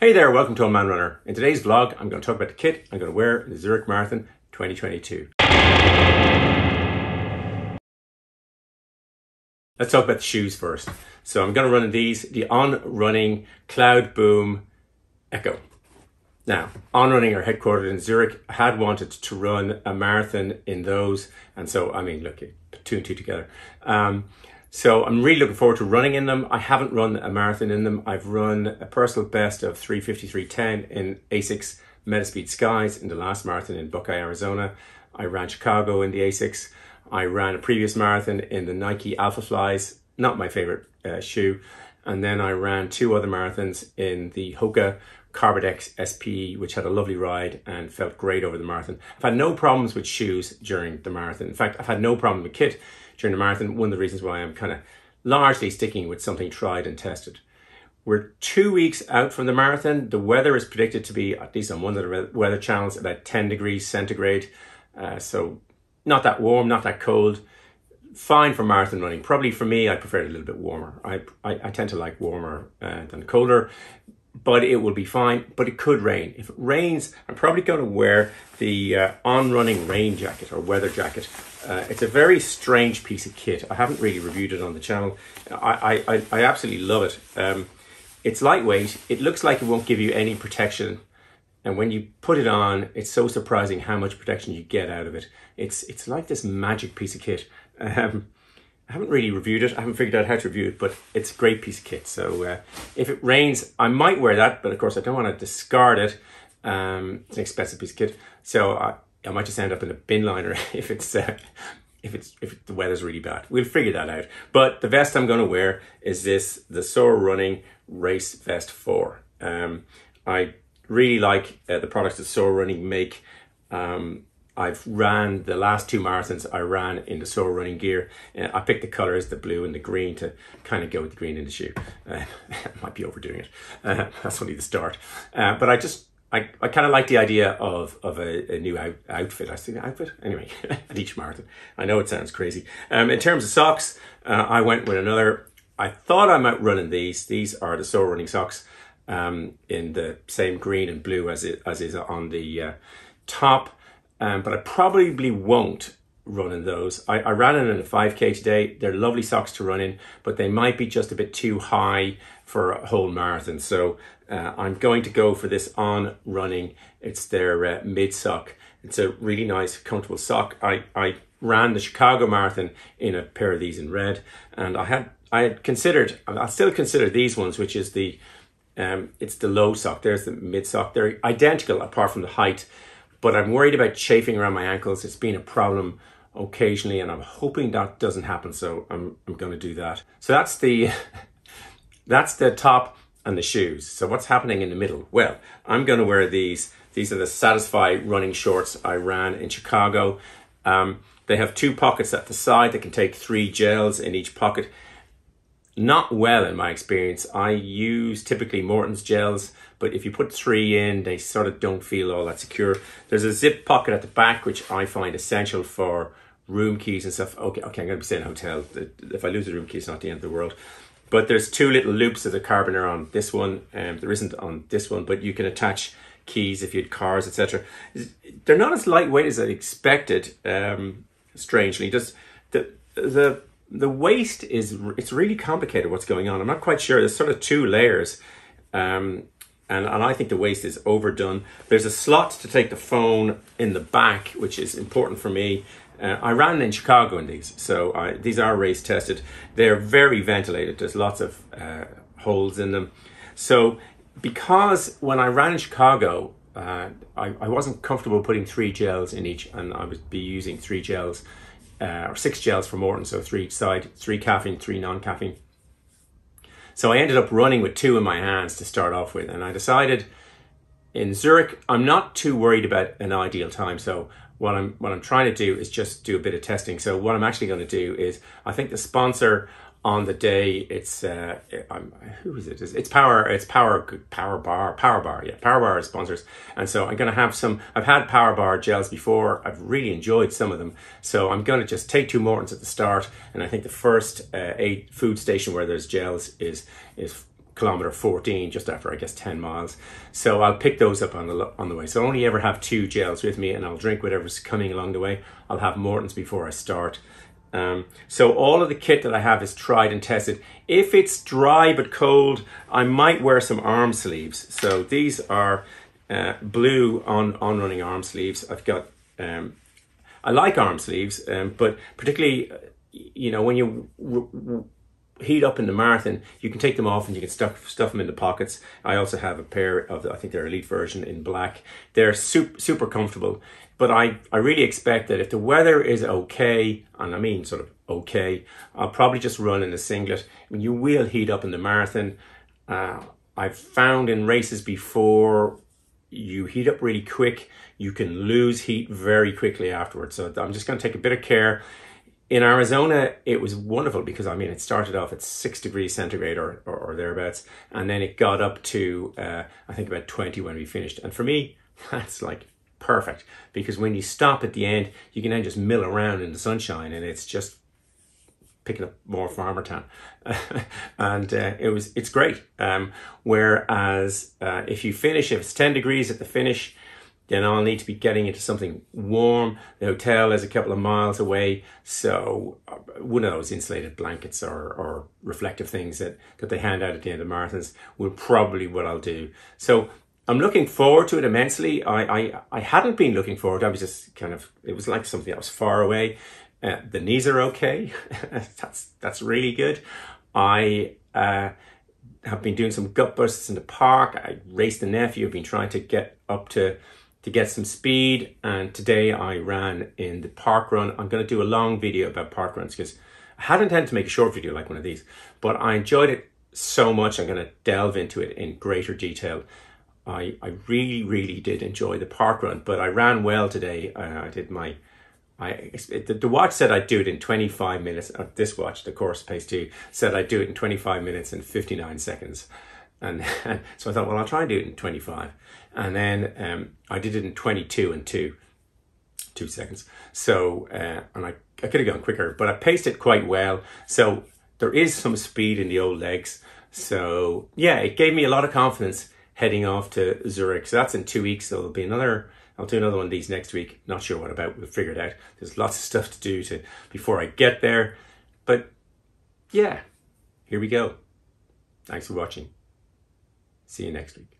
Hey there, welcome to Man Runner. In today's vlog, I'm going to talk about the kit I'm going to wear in the Zurich Marathon 2022. Let's talk about the shoes first. So I'm going to run in these, the On Running Cloudboom Echo. Now, On Running are headquartered in Zurich. I had wanted to run a marathon in those, and so, I mean, look, two and two together. Um, so I'm really looking forward to running in them. I haven't run a marathon in them. I've run a personal best of 353.10 in ASICS Metaspeed Skies in the last marathon in Buckeye, Arizona. I ran Chicago in the ASICS. I ran a previous marathon in the Nike Alpha Flies, not my favorite uh, shoe. And then I ran two other marathons in the Hoka Carbon X SPE, which had a lovely ride and felt great over the marathon. I've had no problems with shoes during the marathon. In fact, I've had no problem with kit during the marathon. One of the reasons why I'm kind of largely sticking with something tried and tested. We're two weeks out from the marathon. The weather is predicted to be, at least on one of the weather channels, about 10 degrees centigrade. Uh, so not that warm, not that cold. Fine for marathon running. Probably for me, I prefer it a little bit warmer. I, I, I tend to like warmer uh, than colder but it will be fine. But it could rain. If it rains, I'm probably going to wear the uh, on running rain jacket or weather jacket. Uh, it's a very strange piece of kit. I haven't really reviewed it on the channel. I, I, I absolutely love it. Um, it's lightweight. It looks like it won't give you any protection. And when you put it on, it's so surprising how much protection you get out of it. It's, it's like this magic piece of kit. Um, I haven't really reviewed it. I haven't figured out how to review it, but it's a great piece of kit. So uh, if it rains, I might wear that, but of course I don't want to discard it. Um, it's an expensive piece of kit, so I, I might just end up in a bin liner if it's uh, if it's if the weather's really bad. We'll figure that out. But the vest I'm going to wear is this the Soar Running Race Vest Four. Um, I really like uh, the products that Soar Running make. Um, I've ran the last two marathons I ran in the Soar running gear. Uh, I picked the colors, the blue and the green, to kind of go with the green in the shoe. Uh, might be overdoing it. Uh, that's only the start. Uh, but I just, I, I kind of like the idea of, of a, a new out, outfit. I say outfit? Anyway, at each marathon. I know it sounds crazy. Um, in terms of socks, uh, I went with another. I thought I might run in these. These are the Soar running socks um, in the same green and blue as it as is on the uh, top um, but I probably won't run in those. I, I ran in a 5k today. They're lovely socks to run in, but they might be just a bit too high for a whole marathon. So uh, I'm going to go for this on running. It's their uh, mid sock. It's a really nice, comfortable sock. I, I ran the Chicago Marathon in a pair of these in red, and I had I had considered. I still consider these ones, which is the um, it's the low sock. There's the mid sock. They're identical apart from the height but I'm worried about chafing around my ankles. It's been a problem occasionally and I'm hoping that doesn't happen. So I'm, I'm going to do that. So that's the, that's the top and the shoes. So what's happening in the middle? Well, I'm going to wear these. These are the Satisfy running shorts I ran in Chicago. Um, they have two pockets at the side that can take three gels in each pocket. Not well in my experience. I use typically Maurten's gels but if you put three in, they sort of don't feel all that secure. There's a zip pocket at the back, which I find essential for room keys and stuff. Okay, okay, I'm going to be staying in a hotel. If I lose a room key, it's not the end of the world. But there's two little loops of the carabiner on this one. Um, there isn't on this one, but you can attach keys if you had cars, etc. They're not as lightweight as I expected. Um, strangely, just the the the waist is it's really complicated. What's going on? I'm not quite sure. There's sort of two layers. Um, and, and I think the waist is overdone. There's a slot to take the phone in the back, which is important for me. Uh, I ran in Chicago in these, so I, these are race tested. They're very ventilated. There's lots of uh, holes in them. So because when I ran in Chicago, uh, I, I wasn't comfortable putting three gels in each, and I would be using three gels uh, or six gels for Maurten, so three side, three caffeine, three non-caffeine. So I ended up running with two in my hands to start off with. And I decided in Zurich, I'm not too worried about an ideal time. So what I'm what I'm trying to do is just do a bit of testing. So what I'm actually going to do is I think the sponsor on the day it's uh I'm, who is it it's power it's power power bar power bar yeah power bar sponsors and so i'm going to have some i've had power bar gels before i've really enjoyed some of them so i'm going to just take two maurtens at the start and i think the first uh, eight food station where there's gels is is kilometer 14 just after I guess 10 miles. So I'll pick those up on the on the way. So I only ever have two gels with me and I'll drink whatever's coming along the way. I'll have Maurten's before I start. Um, so all of the kit that I have is tried and tested. If it's dry but cold, I might wear some arm sleeves. So these are uh, blue on on running arm sleeves. I've got um, I like arm sleeves, um, but particularly you know when you heat up in the marathon, you can take them off and you can stuff stuff them in the pockets. I also have a pair of I think they're elite version in black. They're super super comfortable, but I I really expect that if the weather is okay, and I mean sort of okay, I'll probably just run in a singlet. I mean, you will heat up in the marathon. Uh, I've found in races before you heat up really quick. You can lose heat very quickly afterwards. So I'm just going to take a bit of care in Arizona, it was wonderful because I mean, it started off at six degrees centigrade or, or, or thereabouts, and then it got up to uh, I think about 20 when we finished. And for me, that's like perfect because when you stop at the end, you can then just mill around in the sunshine and it's just picking up more farmer tan. and uh, it was it's great. Um, whereas uh, if you finish, if it's 10 degrees at the finish, then I'll need to be getting into something warm. The hotel is a couple of miles away, so one of those insulated blankets or, or reflective things that, that they hand out at the end of marathons will probably what I'll do. So I'm looking forward to it immensely. I, I, I hadn't been looking forward. I was just kind of, it was like something that was far away. Uh, the knees are okay. that's, that's really good. I, uh, have been doing some gut bursts in the park. I raced the nephew. I've been trying to get up to to get some speed. And today I ran in the park run. I'm going to do a long video about park runs because I had intended to make a short video like one of these, but I enjoyed it so much. I'm going to delve into it in greater detail. I, I really, really did enjoy the park run, but I ran well today. Uh, I did my, I the, the, watch said I'd do it in 25 minutes. Uh, this watch, the Coros Pace 2, said I'd do it in 25 minutes and 59 seconds. And so I thought, well, I'll try and do it in 25 and then um, I did it in 22 and 2 two seconds. So uh, and I, I could have gone quicker but I paced it quite well. So there is some speed in the old legs. So yeah it gave me a lot of confidence heading off to Zurich. So that's in two weeks. So there'll be another I'll do another one of these next week. Not sure what about we'll figure it out. There's lots of stuff to do to before I get there. But yeah here we go. Thanks for watching see you next week